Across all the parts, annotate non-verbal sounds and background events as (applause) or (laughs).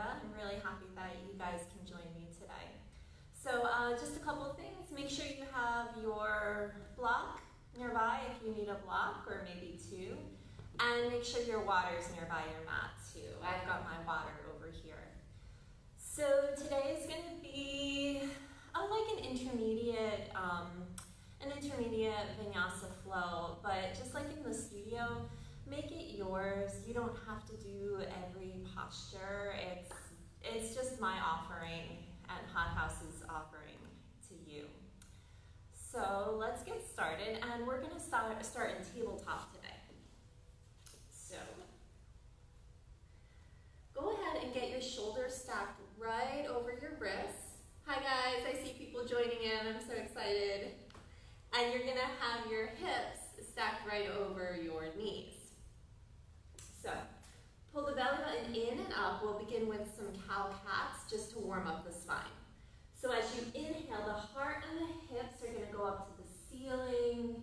yoga. I'm really happy that you guys can join me today. So uh, just a couple of things. Make sure you have your block nearby if you need a block or maybe two. And make sure your water is nearby your mat too. I've got my water over here. So today is going to be uh, like an intermediate, um, an intermediate vinyasa flow, but just like in the studio, make it yours. You don't have to do every posture. It's, it's just my offering and Hot House's offering to you. So let's get started and we're gonna start, start in tabletop today. So go ahead and get your shoulders stacked right over your wrists. Hi guys, I see people joining in, I'm so excited. And you're gonna have your hips stacked right over your knees. So pull the belly button in and up. We'll begin with some cow-cats just to warm up the spine. So as you inhale, the heart and the hips are gonna go up to the ceiling.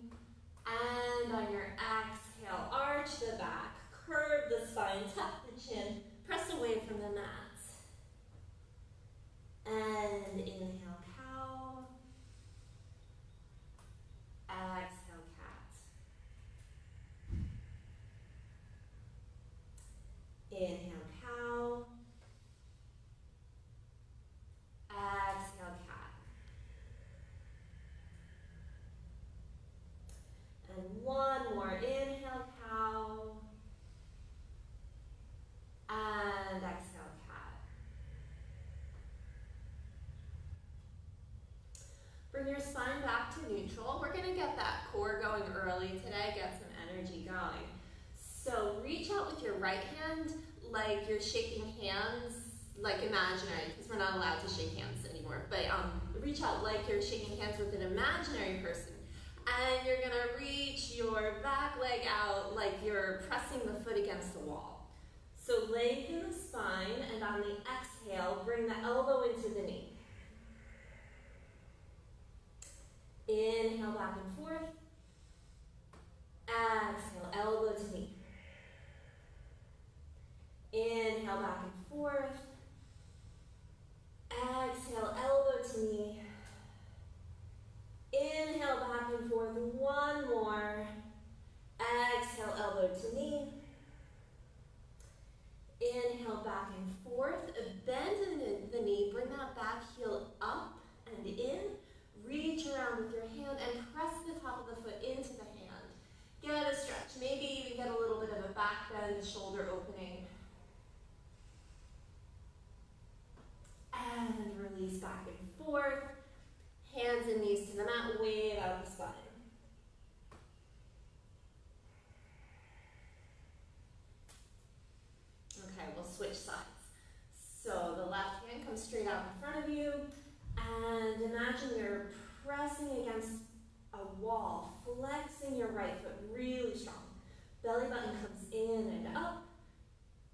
And on your exhale, arch the back, curve the spine, tuck the chin, press away from the mat. And inhale, cow. Exhale. Inhale, cow. Exhale, cat. And one more. Inhale, cow. And exhale, cat. Bring your spine back to neutral. We're going to get that core going early today, get some energy going. So reach out with your right hand like you're shaking hands, like imaginary, because we're not allowed to shake hands anymore, but um, reach out like you're shaking hands with an imaginary person. And you're gonna reach your back leg out like you're pressing the foot against the wall. So lengthen the spine, and on the exhale, bring the elbow into the knee. Inhale back and forth. Exhale, elbow to knee. Inhale back and forth. Exhale, elbow to knee. Inhale back and forth. One more. Exhale, elbow to knee. Inhale back and forth. Bend in the, the knee. Bring that back heel up and in. Reach around with your hand and press the top of the foot into the hand. Get a stretch. Maybe even get a little bit of a back bend, shoulder opening. and release back and forth. Hands and knees to the mat, wave out the spine. Okay, we'll switch sides. So the left hand comes straight out in front of you, and imagine you're pressing against a wall, flexing your right foot really strong. Belly button comes in and up,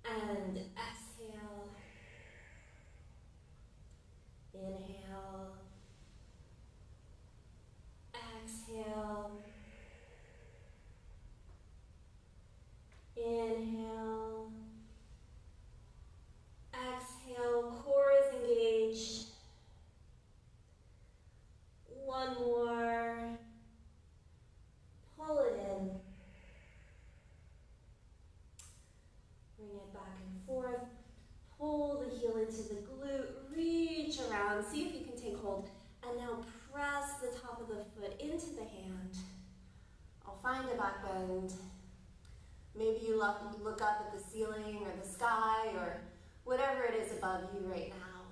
and exhale, Inhale. Exhale. Inhale. Exhale. Core is engaged. One more. Pull it in. Bring it back and forth. Pull the heel into the glute reach around, see if you can take hold, and now press the top of the foot into the hand. I'll find a back bend. Maybe you look, look up at the ceiling or the sky or whatever it is above you right now.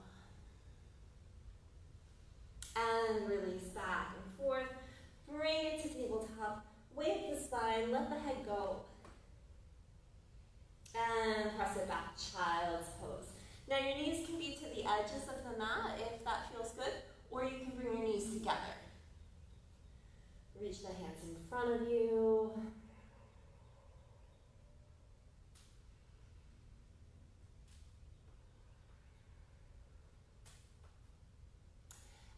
And release back and forth. Bring it to tabletop. Wave the spine, let the head go. And press it back, child's pose. Now your knees can be to the edges of the mat if that feels good, or you can bring your knees together. Reach the hands in front of you.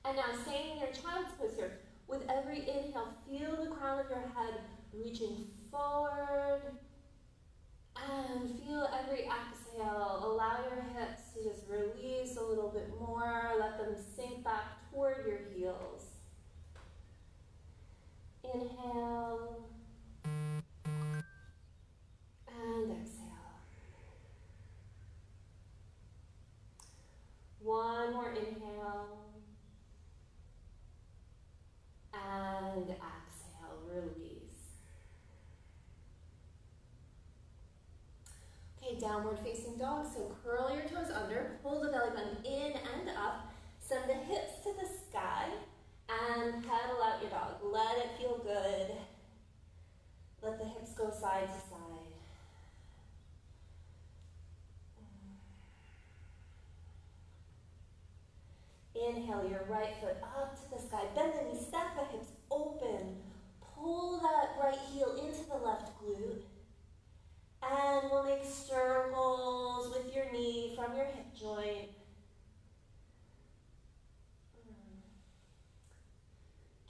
And now staying in your child's pose here. With every inhale, feel the crown of your head reaching forward. And feel every exhale. Allow your hips to just release a little bit more. Let them sink back toward your heels. Inhale. And exhale. One more inhale. And exhale, release. Okay, downward facing dog. So curl your toes under, pull the belly button in and up, send the hips to the sky, and pedal out your dog. Let it feel good. Let the hips go side to side. Inhale your right foot up to the sky. Bend the knees, stack the hips open. Pull that right heel into the left glute. And we'll make circles with your knee from your hip joint.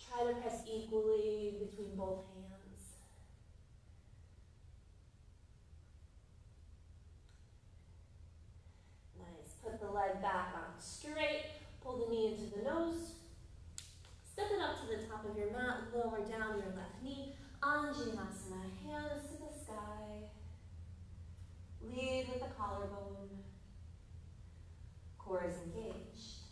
Try to press equally between both hands. Nice. Put the leg back on straight. Knee into the nose. Step it up to the top of your mat. Lower down your left knee. Anjaneyasana. Hands to the sky. Lead with the collarbone. Core is engaged.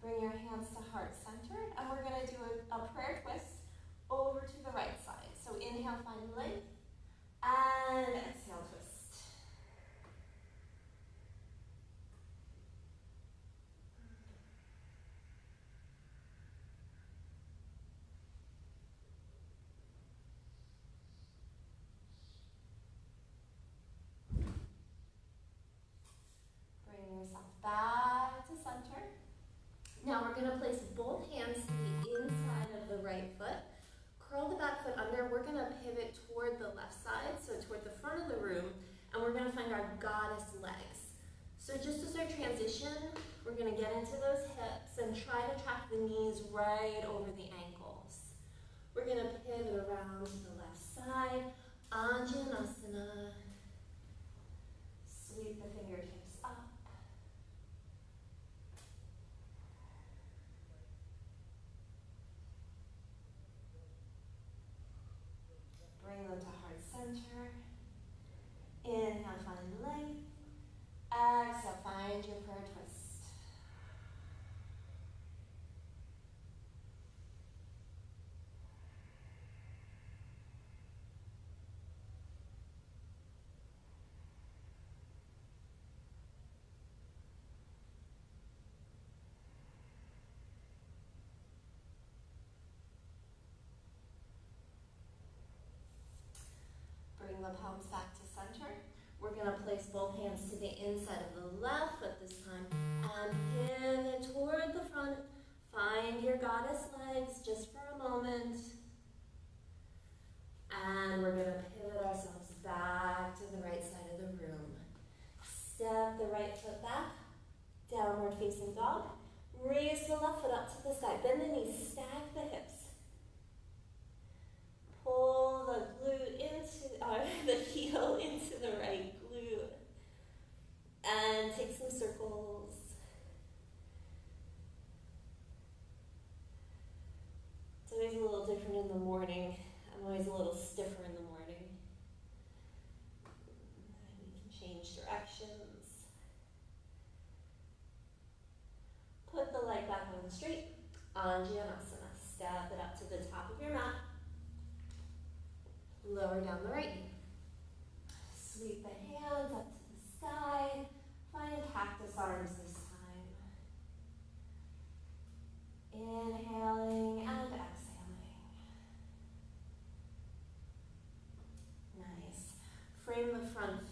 Bring your hands to heart center, and we're going to do a, a prayer twist over to the right side. So inhale, find length, and exhale, twist. Bring yourself back to center. Now we're going to place both hands to the inside of the right foot. Curl the back foot under. We're going to pivot toward the left side, so toward the front of the room, and we're going to find our goddess legs. So just as our transition, we're going to get into those hips and try to track the knees right over the ankles. We're going to pivot around to the left side, Anjaneyasana. Sweep the fingertips up. Bring them to heart center. Inhale, find length. Exhale, find your prayer twist. Palms back to center. We're going to place both hands to the inside of the left foot this time and pivot toward the front. Find your goddess legs just for a moment. And we're going to pivot ourselves back to the right side of the room. Step the right foot back, downward facing dog. Raise the left foot up to the sky. Bend the knees, stack the hips. Pull the glute into, uh, (laughs) the heel into the right glute. And take some circles. It's always a little different in the morning. I'm always a little stiffer in the morning. We can change directions. Put the leg back on the straight. Anjaneyasana. Step it up to the top of your mat. Lower down the right knee. Sweep the hands up to the sky. Find cactus arms this time. Inhaling and exhaling. Nice. Frame the front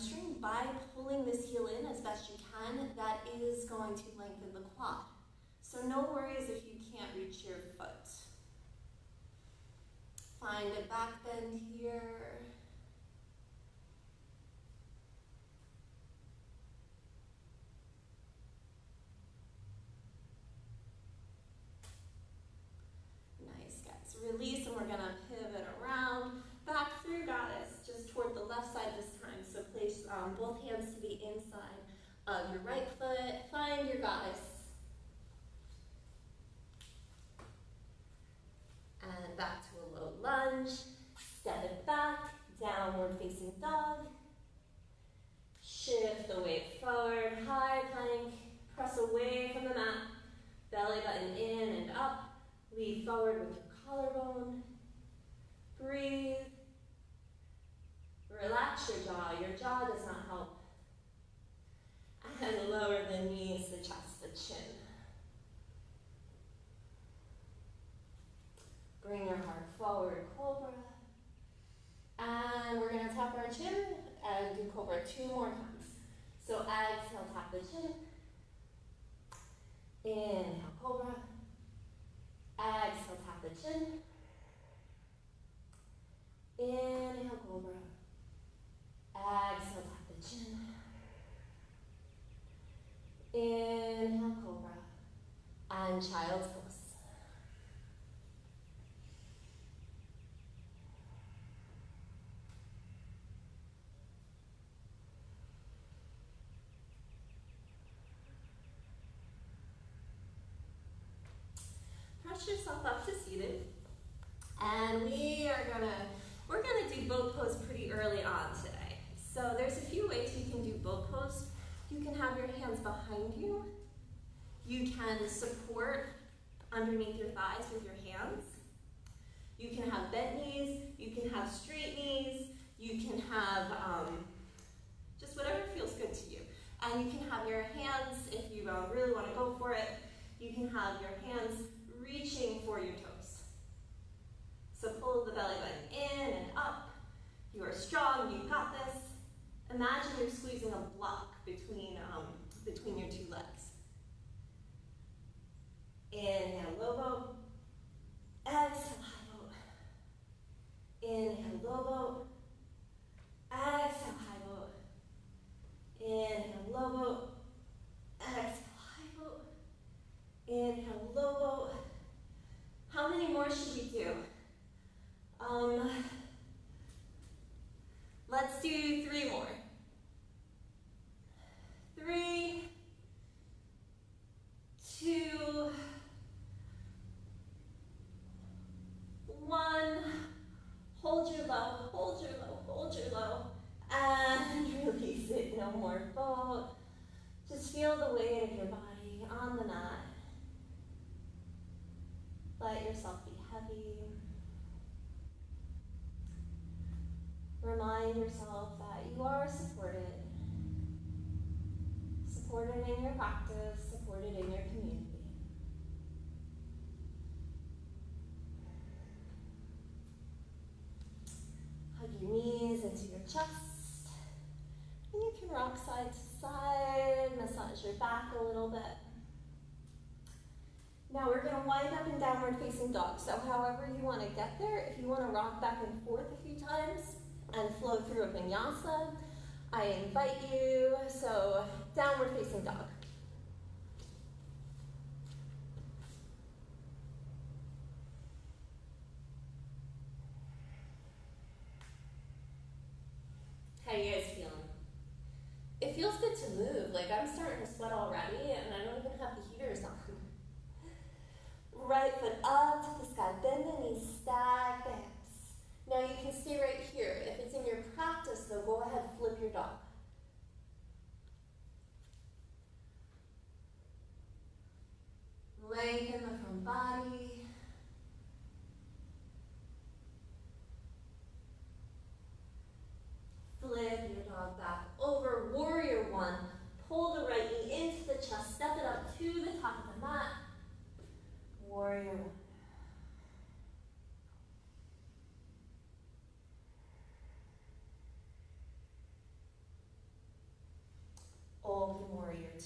hamstring by pulling this heel in as best you can, that is going to lengthen the quad. So no worries if you can't reach your foot. Find a back bend here. Nice, guys. Release, and we're gonna pivot around, back through goddess, just toward the left side this time. So place um, both hands to the inside of your right foot. Find your goddess. And back to a low lunge. Step it back, downward facing dog. Shift the weight forward, high plank. Press away from the mat. Belly button in and up. Lean forward with your collarbone. Breathe. Relax your jaw. Your jaw does not help. And lower the knees, the chest, the chin. Bring your heart forward, cobra. And we're going to tap our chin and do cobra two more times. So exhale, tap the chin. Inhale, cobra. Exhale, tap the chin. Inhale, cobra. Exhale, tap the chin. Inhale, cobra. And child's pose. Press yourself up to seated. And we are gonna, we're gonna do boat pose pretty early on today. So there's a few ways you can do boat pose. You can have your hands behind you. You can support underneath your thighs with your hands. You can have bent knees, you can have straight knees, you can have um, just whatever feels good to you. And you can have your hands, if you uh, really want to go for it, you can have your hands reaching for your toes. So pull the belly button in and up. You are strong, you've got this. Imagine you're squeezing a block between, um, between your two legs. Inhale, low boat. Exhale, high boat. Inhale, low boat. Exhale, high boat. Inhale, low boat. a little bit. Now we're going to wind up in downward facing dog. So however you want to get there, if you want to rock back and forth a few times and flow through a vinyasa, I invite you. So downward facing dog.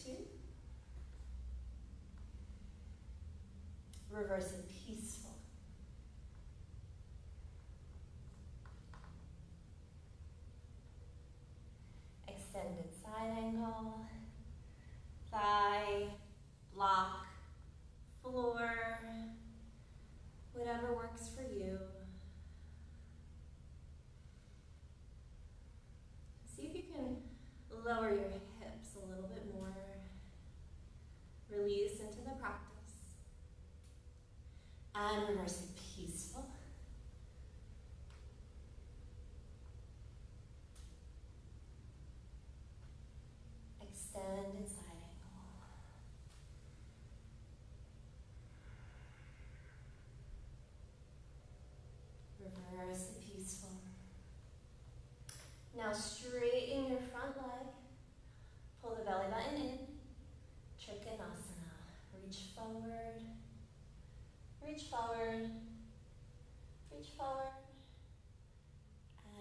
to. Reversing Now straighten your front leg. Pull the belly button in. Trikonasana. Reach forward. Reach forward. Reach forward.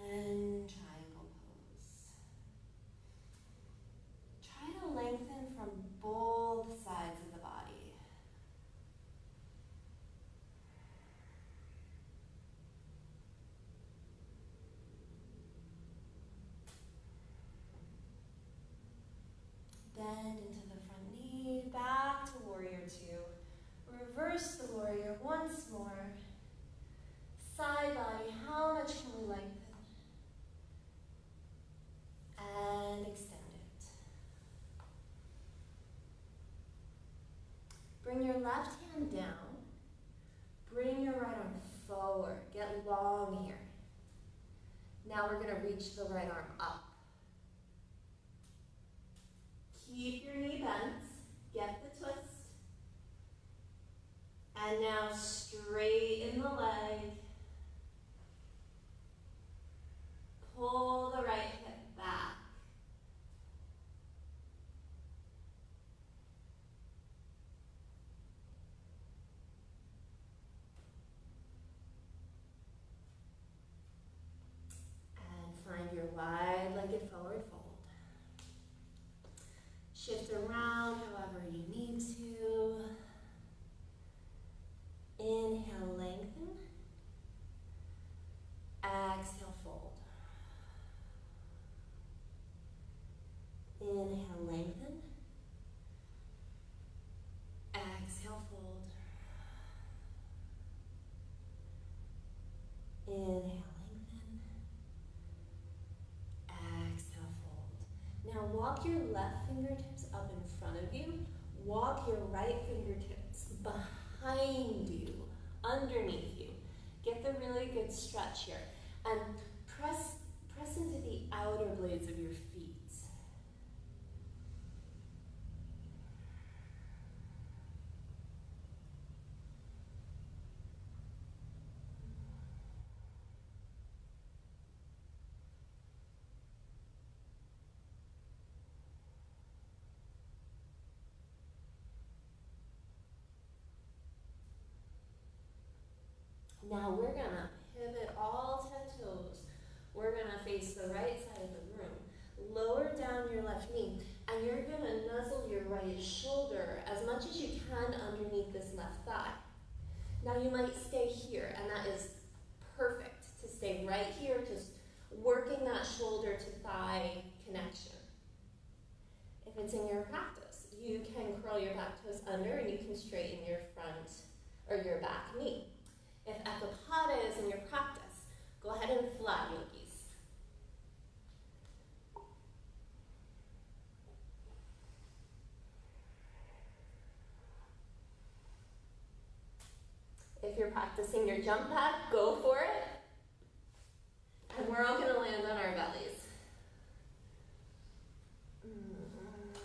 And try. your left fingertips up in front of you. Walk your right fingertips behind you, underneath you. Get the really good stretch here. Now we're gonna pivot all 10 toes. We're gonna face the right side of the room. Lower down your left knee, and you're gonna nuzzle your right shoulder as much as you can underneath this left thigh. Now you might stay here, and that is perfect to stay right here, just working that shoulder to thigh connection. If it's in your practice, you can curl your back toes under and you can straighten your front or your back knee. If Ekapada is in your practice, go ahead and flat yogis. If you're practicing your jump pad, go for it. And we're all gonna land on our bellies. Mm.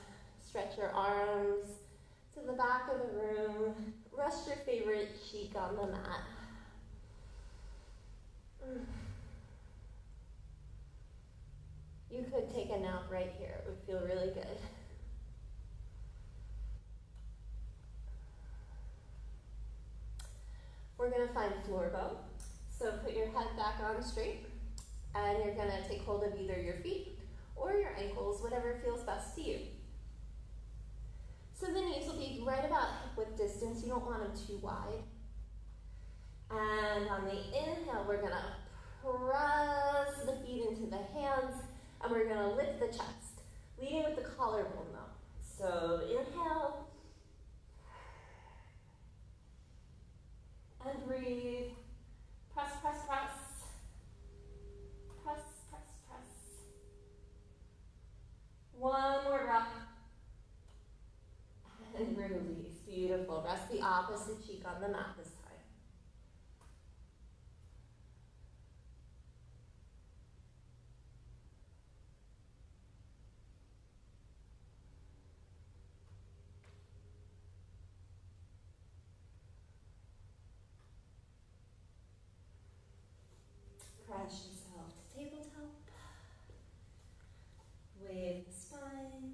Stretch your arms to the back of the room. Rest your favorite cheek on the mat. You could take a nap right here. It would feel really good. We're going to find floor bow. So put your head back on straight, and you're going to take hold of either your feet or your ankles, whatever feels best to you. So the knees will be right about hip width distance. You don't want them too wide. And on the inhale, we're to press the feet into the hands, and we're to lift the chest, leading with the collarbone though. So inhale, and breathe. Press, press, press. Press, press, press. One more breath. And release. Beautiful. Rest the opposite cheek on the mat this time. Press yourself to tabletop. Wave the spine.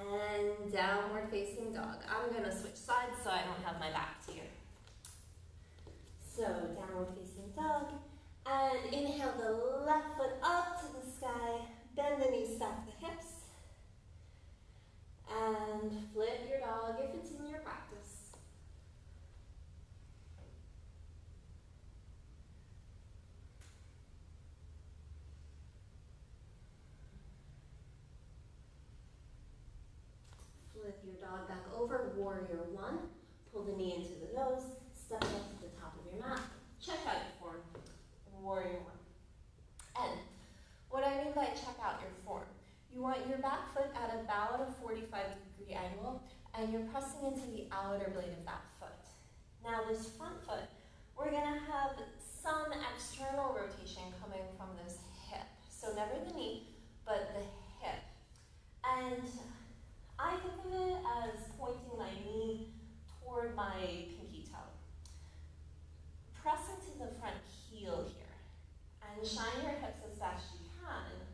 And downward facing dog. I'm going to switch sides so I don't have my back to you. So downward facing dog. And inhale the left foot up to the sky. Bend the knees, stack the hips. And flip your dog if it's in your practice. Flip your dog back over, warrior one. Pull the knee into the nose, step up to the top of your mat. Check out your form, warrior one. And what I mean by check out your form, you want your back foot at about a 45 degree angle and you're pressing into the outer blade of that foot. Now this front foot, we're gonna have some external rotation coming from this hip. So never the knee, but the hip. And I think of it as pointing my knee toward my pinky toe. Press into the front heel here and shine your hips as fast as you can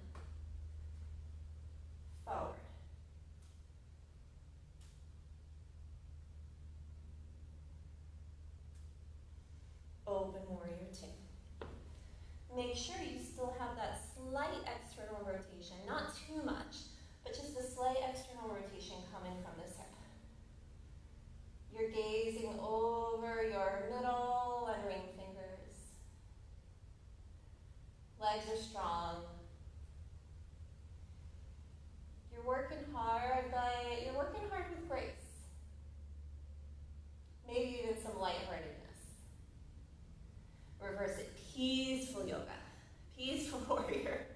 forward. Open warrior two. Make sure you still have that slight external rotation, not too much, but just a slight external rotation coming from this hip. You're gazing over your middle and ring fingers. Legs are strong. You're working hard, but you're working hard with grace. Maybe even some lightheartedness. Reverse it. Peaceful yoga. Peaceful warrior.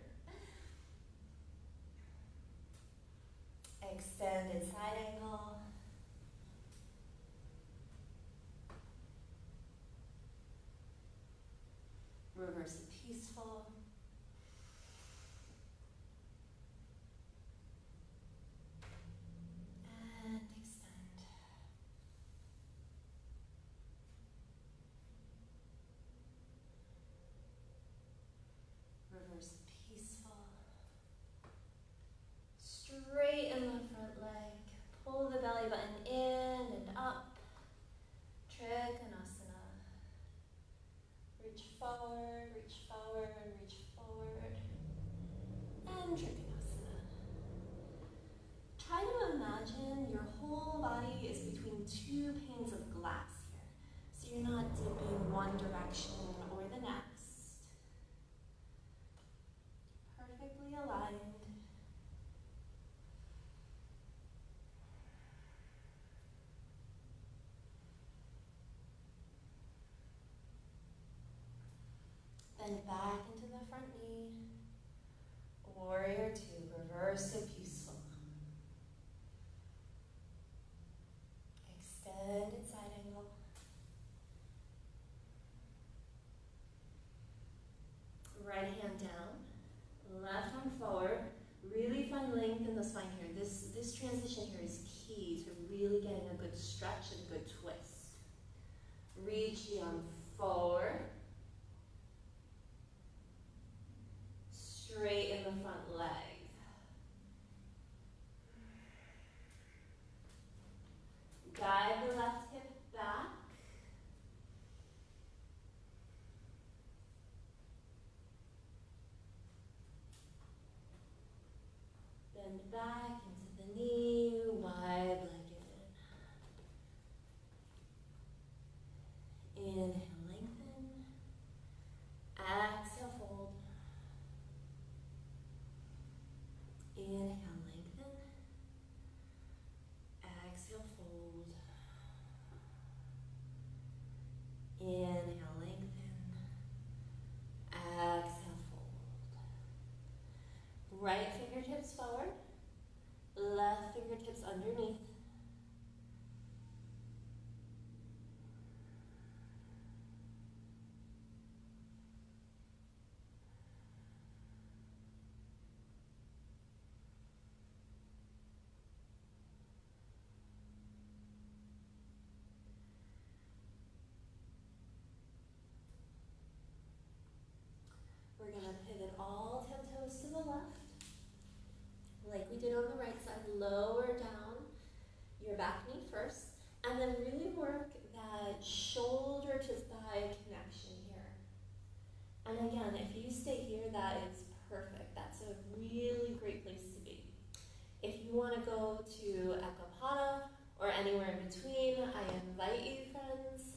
Extended side angle. Reverse it peaceful. And extend. Reverse peaceful. Straighten the front leg. Pull the belly button in and up. Trick Bend back into the front knee. Warrior two, reverse to peaceful. Extended side angle. Right hand down, left arm forward. Really find length in the spine here. This, this transition here is key to really getting a good stretch and a good twist. Reach the arm forward. Straighten the front leg. Guide the left hip back. Back into the knee, wide legged. Inhale, lengthen. Exhale, fold. Inhale, lengthen. Exhale, fold. Inhale, lengthen. Exhale, fold. Right fingertips forward. Left fingertips underneath. We're gonna pivot all 10 toes to the left. Like we did on the right side, lower down your back knee first. And then really work that shoulder to thigh connection here. And again, if you stay here, that is perfect. That's a really great place to be. If you want to go to Ekapada or anywhere in between, I invite you, friends.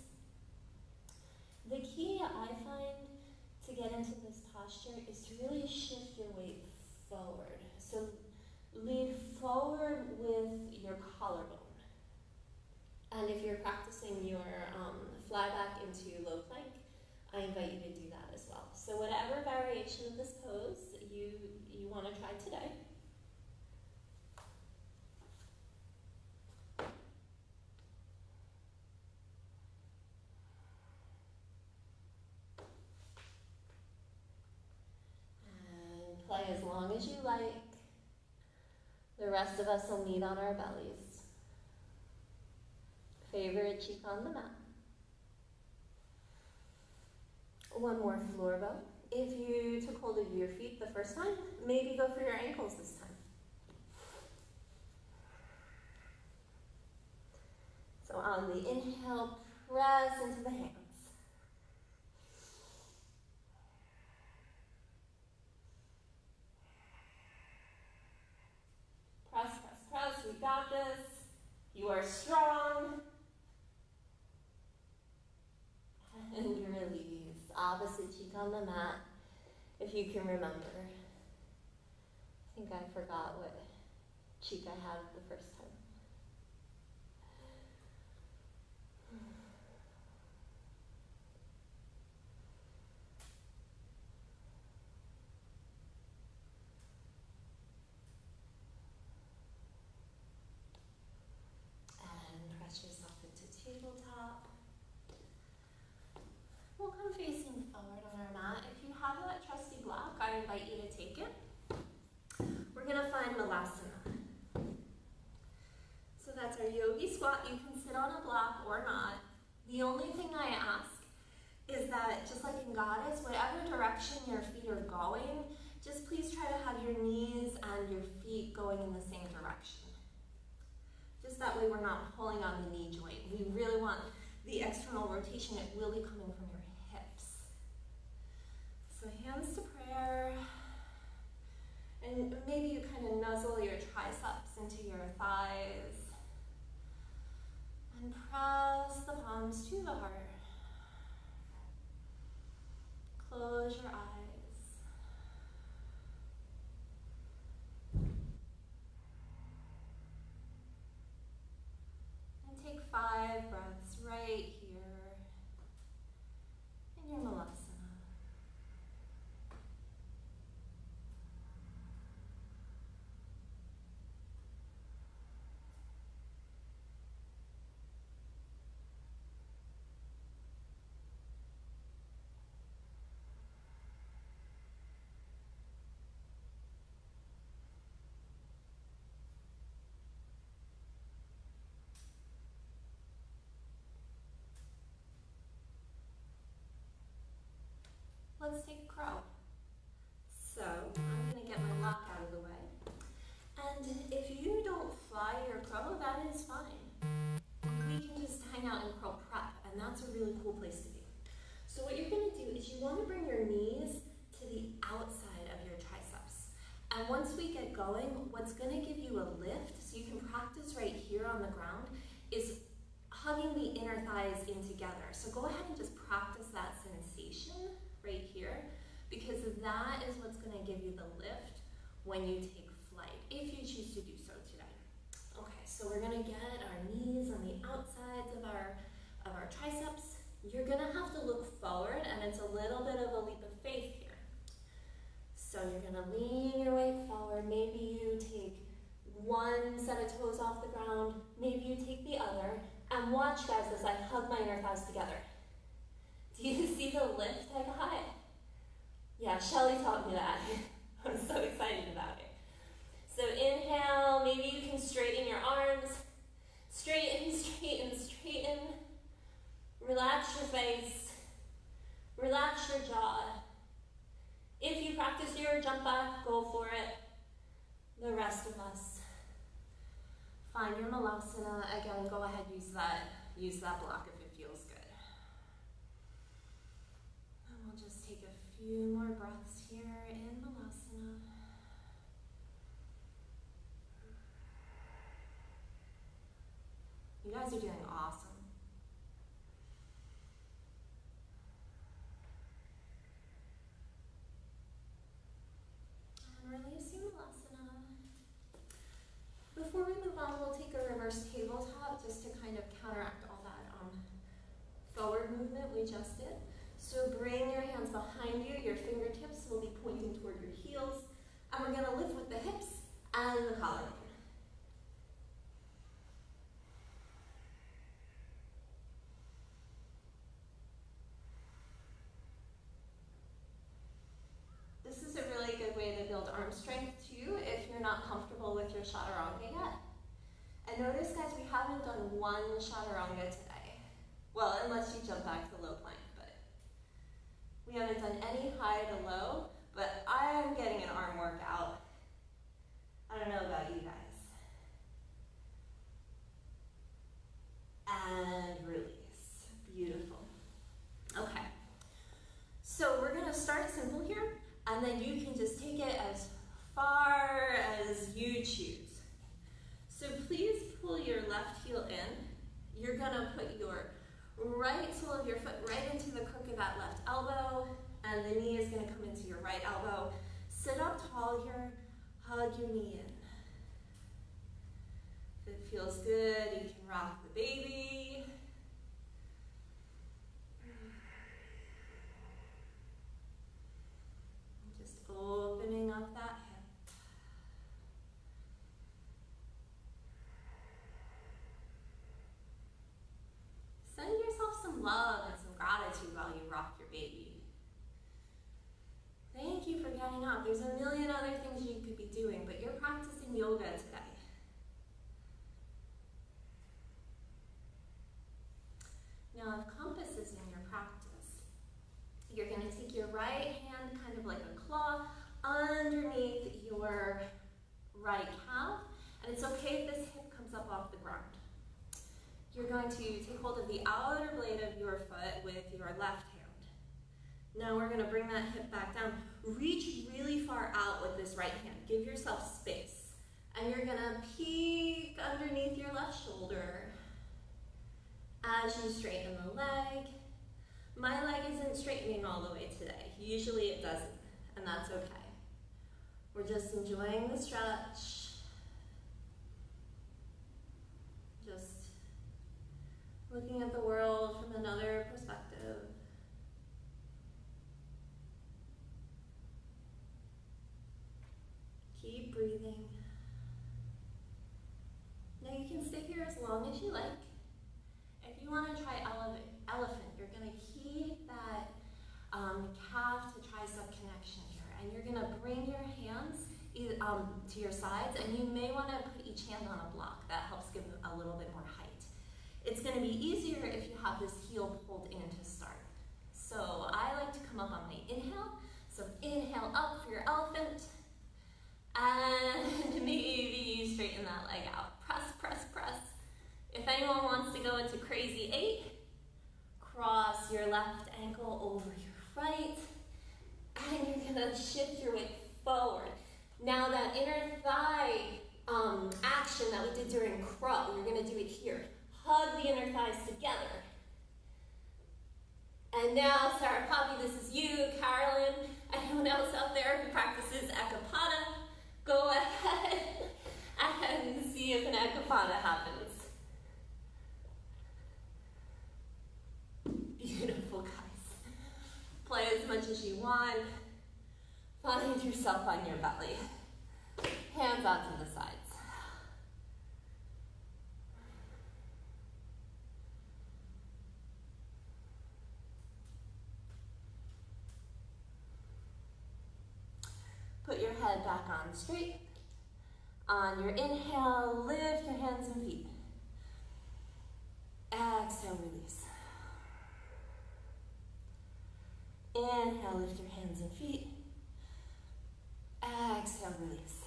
The key I find to get into this posture is to really shift your weight forward. So lean forward with your collarbone. And if you're practicing your um, fly back into low plank, I invite you to do that as well. So whatever variation of this pose you, you want to try today. And play as long as you like. The rest of us will meet on our bellies. Favorite cheek on the mat. One more floor bow. If you took hold of your feet the first time, maybe go for your ankles this time. So on the inhale, press into the hands. Press, press, press. We got this. You are strong. (laughs) And release. Opposite cheek on the mat. If you can remember. I think I forgot what cheek I had the first time. And press yourself into tabletop. We'll come facing forward on our mat. If you have that trusty block, I invite you to take it. We're gonna find Malasana. So that's our yogi squat. You can sit on a block or not. The only thing I ask is that just like in goddess, whatever direction your feet are going, just please try to have your knees and your feet going in the same direction. Just that way we're not pulling on the knee joint. We really want the external rotation, it will be coming from your hips. So hands to prayer. And maybe you kind of nuzzle your triceps into your thighs. And press the palms to the heart. Close your eyes. And take five breaths right here in your Malasana. Take crow. So I'm gonna get my lock out of the way. And if you don't fly your crow, that is fine. We can just hang out in crow prep, and that's a really cool place to be. So what you're gonna do is you wanna bring your knees to the outside of your triceps. And once we get going, what's gonna give you a lift, so you can practice right here on the ground, is hugging the inner thighs in together. So go ahead and just practice that sensation right here because that is what's going to give you the lift when you take flight, if you choose to do so today. Okay, so we're going to get our knees on the outsides of our, of our triceps. You're going to have to look forward, and it's a little bit of a leap of faith here. So you're going to lean your weight forward. Maybe you take one set of toes off the ground, maybe you take the other, and watch guys as I hug my inner thighs together. Do you (laughs) see the lift I got? Yeah, Shelly taught me that. (laughs) I'm so excited about it. So inhale, maybe you can straighten your arms. Straighten, (laughs) straighten, straighten. Relax your face. Relax your jaw. If you practice your jump back, go for it. The rest of us. Find your malasana. Again, go ahead, use that, use that block if it feels good. And we'll just take a few more breaths here in malasana. You guys are doing awesome. And releasing malasana. Before we move on, we'll take a reverse tabletop just to kind of counteract all that um, forward movement we just did. So bring your hands behind you, your fingertips will be pointing toward your heels, and we're gonna lift with the hips and the collarbone. This is a really good way to build arm strength too if you're not chaturanga yet. And notice guys, we haven't done one chaturanga today. Well, unless you jump back to low plank. But we haven't done any high to low, but I am getting an arm workout. I don't know about you guys. And release. Beautiful. Okay. So we're going to start simple here, and then you can just take it as far as you choose. So please pull your left heel in. You're to put your right sole of your foot right into the crook of that left elbow, and the knee is to come into your right elbow. Sit up tall here, hug your knee in. If it feels good, you can rock the baby. Just opening up that Send yourself some love and some gratitude while you rock your baby. Thank you for getting up. There's a million other things you could be doing, but you're practicing yoga today. Now, if compass is in your practice, you're going to take your right hand kind of like a claw underneath your right calf, and it's okay if this hip comes up off the ground. You're going to take hold of the outer blade of your foot with your left hand. Now we're going to bring that hip back down. Reach really far out with this right hand. Give yourself space. And you're going to peek underneath your left shoulder as you straighten the leg. My leg isn't straightening all the way today. Usually it doesn't, and that's okay. We're just enjoying the stretch. Looking at the world from another perspective. Keep breathing. Now you can stay here as long as you like. If you want to try elephant, elephant you're going to keep that um, calf to tricep connection here. And you're going to bring your hands um, to your sides, and you may want to put each hand on a block. That helps give a little bit more height. It's going to be easier if you have this heel pulled in to start. So I like to come up on my inhale. So inhale up for your elephant. And maybe straighten that leg out. Press, press, press. If anyone wants to go into crazy eight, cross your left ankle over your right. And you're gonna shift your weight forward. Now that inner thigh um, action that we did during crow, you're gonna do it here. Hug the inner thighs together. And now, Sarah Poppy, this is you, Carolyn, anyone else out there who practices Ekapada, go ahead and see if an Ekapada happens. Beautiful, guys. Play as much as you want. Find yourself on your belly. Hands out to the sides. Put your head back on straight. On your inhale, lift your hands and feet. Exhale, release. Inhale, lift your hands and feet. Exhale, release.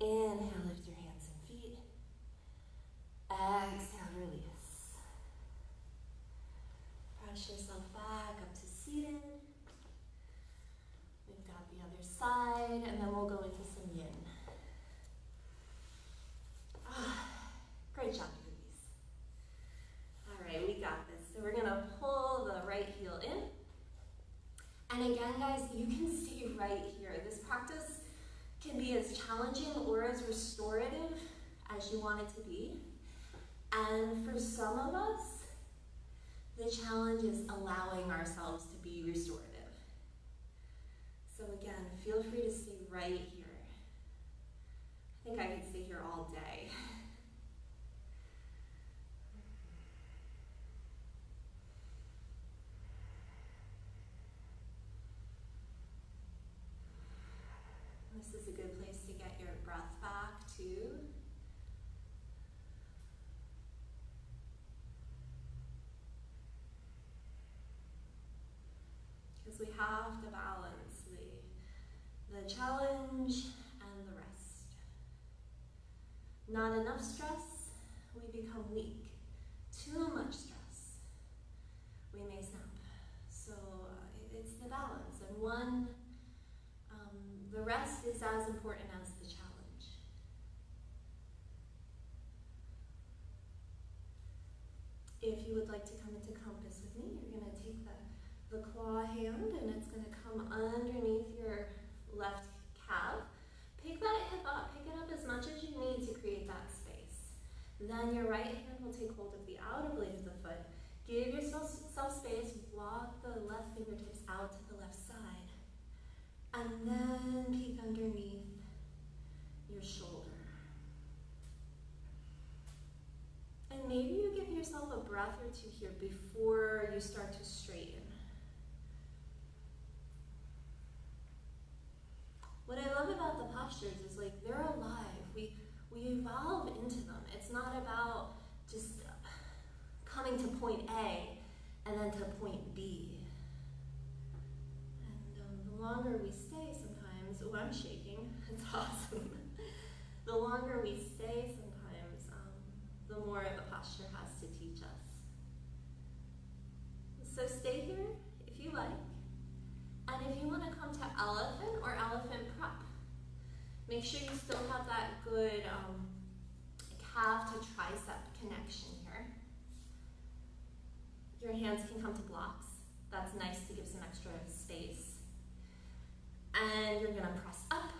Inhale, lift your hands and feet. Exhale, release. Press yourself back up to seated. We've got the other side, and then we'll go into some yin. Ah, great job, babies. All right, we got this. So we're gonna pull the right heel in. And again, guys, you can stay right here. This practice can be as challenging or as restorative as you want it to be. And for some of us, the challenge is allowing ourselves to be restorative. So again, feel free to stay right here. I think I could stay here all day. This is a good place to get your breath back too. Because we have to balance the, the challenge and the rest. Not enough stress, we become weak. Too much stress, we may snap. So uh, it's the balance. And one um, the rest is as important as the challenge. If you would like to come into compass with me, you're going to take the, claw hand and it's going to come underneath your left calf. Pick that hip up, pick it up as much as you need to create that space. Then your right hand will take hold of the outer blade of the foot. Give yourself self space, walk the left fingertips out to the left side. And then peek underneath your shoulder. And maybe you give yourself a breath or two here before you start to straighten. What I love about the postures is like they're alive. We we evolve into them. It's not about just coming to point A and then to point B. And um, the longer we stay, sometimes, oh, I'm shaking. (laughs) It's awesome. the longer we stay, sometimes, um, the more the posture has to teach us. So stay here if you like. And if you want to come to elephant or elephant make sure you still have that good um, calf to tricep connection here. Your hands can come to blocks. That's nice to give some extra space. And you're gonna press up.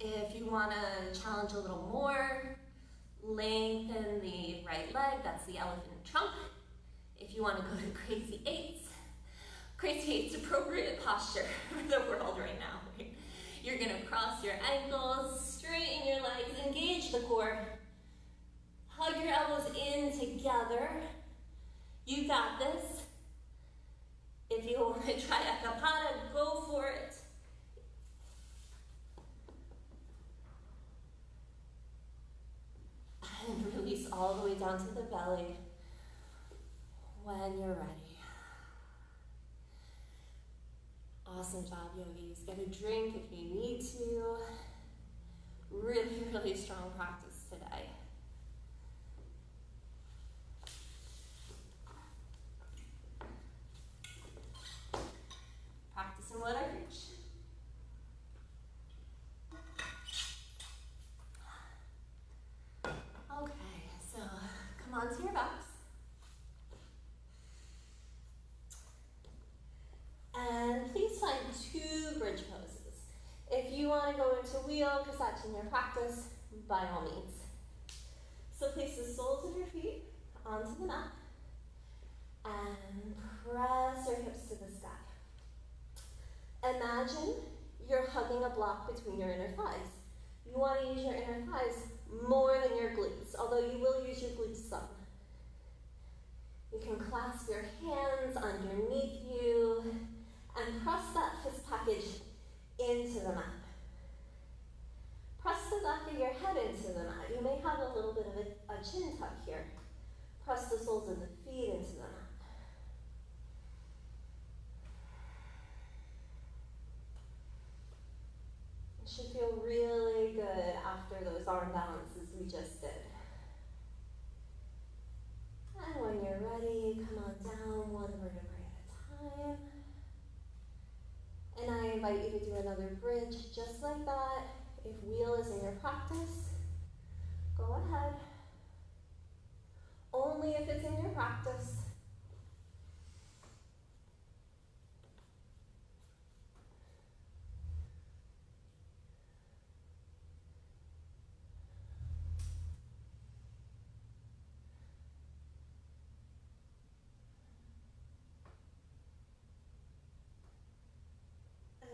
If you wanna challenge a little more, lengthen the right leg, that's the elephant trunk. If you wanna go to crazy eights, crazy eights appropriate posture (laughs) for the world right now. You're gonna cross your ankles, straighten your legs, engage the core. Hug your elbows in together. You got this. If you (laughs) want to try a Ekapada, go for it. And (laughs) release all the way down to the belly when you're ready. Awesome job, yogis. Get a drink if you need to. Really, really strong practice today. Practice in what I preach. Okay, so come onto your backs. And please find two bridge poses. If you want to go into that's in your practice, by all means. So place the soles of your feet onto the mat and press your hips to the sky. Imagine you're hugging a block between your inner thighs. You want to use your inner thighs more than your glutes, although you will use your glutes some. You can clasp your hands underneath you and press that fist package into the mat. Press the back of your head into the mat. You may have a little bit of a, a chin tuck here. Press the soles of the feet into the mat. It should feel really good after those arm balances we just did. And when you're ready, come on down one vertebrae at a time. And I invite you to do another bridge just like that. If wheel is in your practice, go ahead. Only if it's in your practice.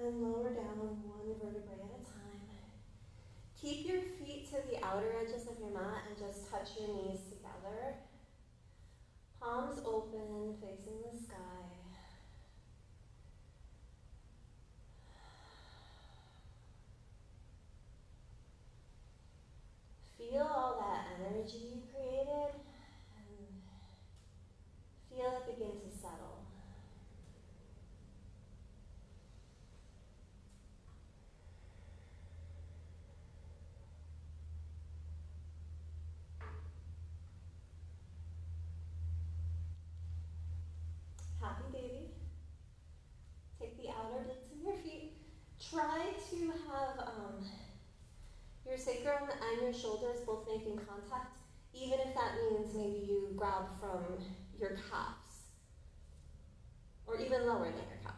and lower down one vertebrae at a time. Keep your feet to the outer edges of your mat and just touch your knees together. Palms open, facing the sky. Feel all that energy you created and feel it begin to settle. Happy baby. Take the outer bits of your feet. Try to have um, your sacrum and your shoulders both making contact, even if that means maybe you grab from your calves or even lower than your calves.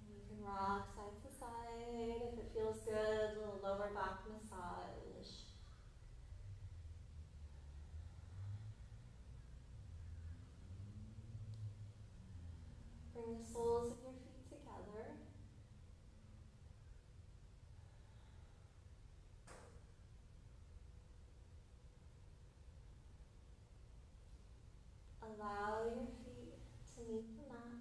And you can rock side to side if it feels good, little lower back massage. Bring the soles of your feet together. Allow your feet to meet the mat.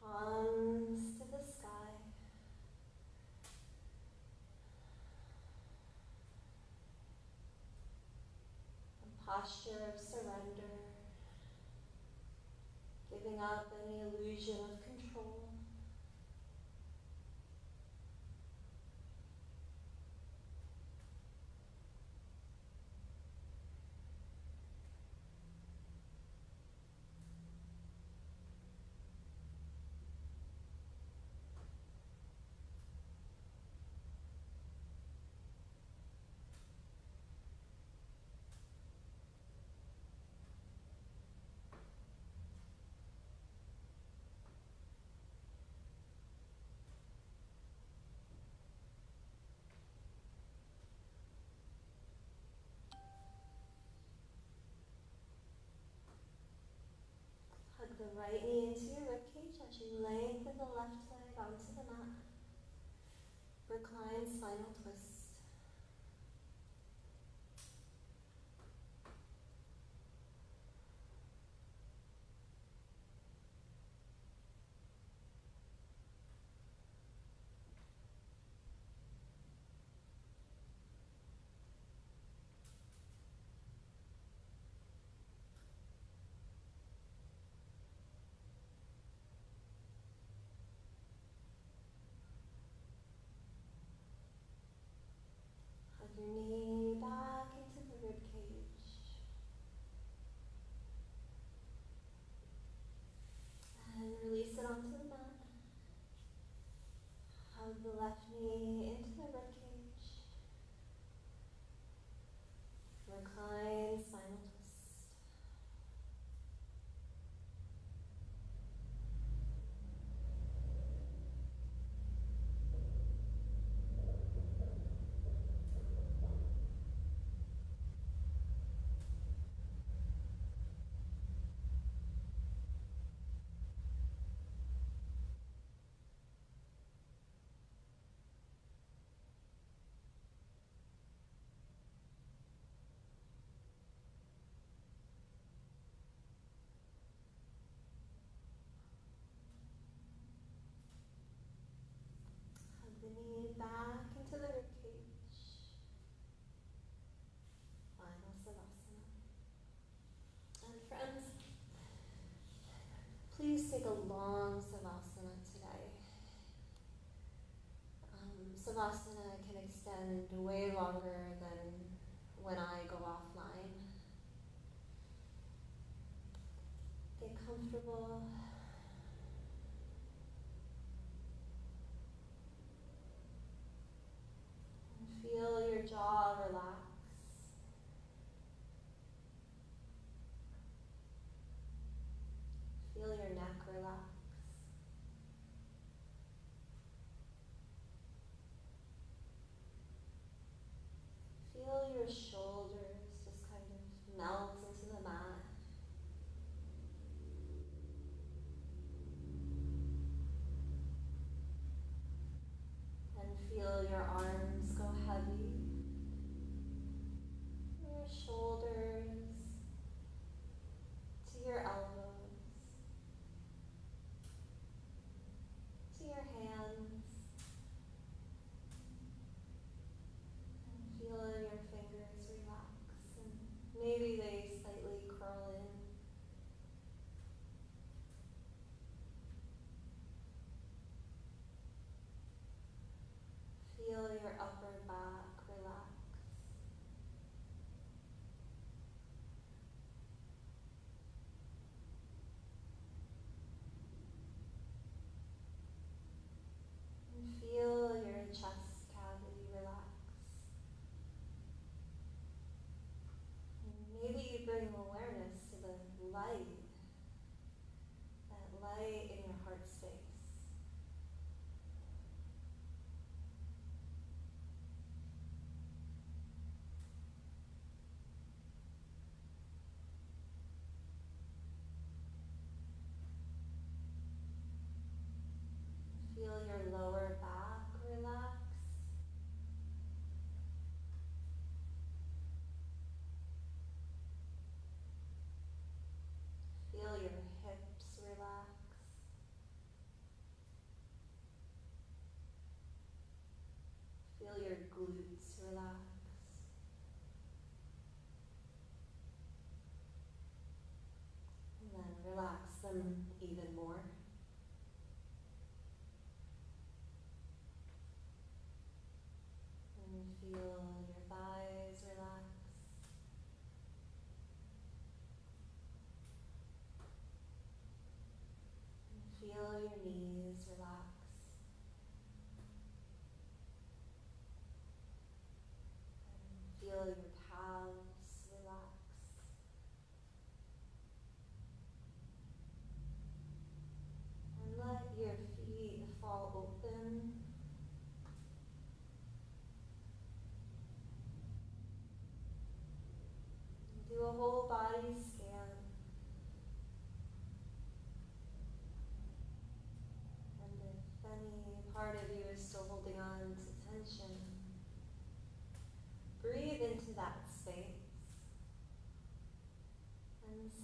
Palms to the sky. A posture of surrender, extend way longer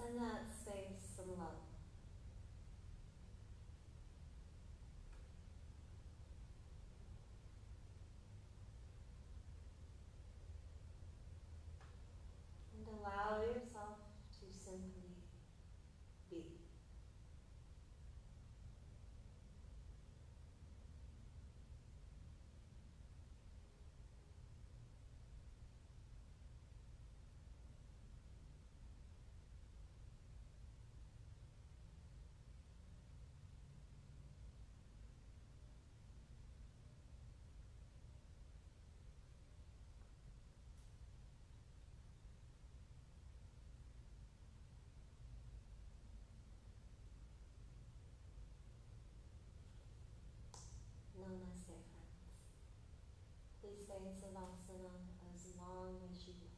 and send that space some love. And allow yourself to simply be. Stay in Savasana as long as you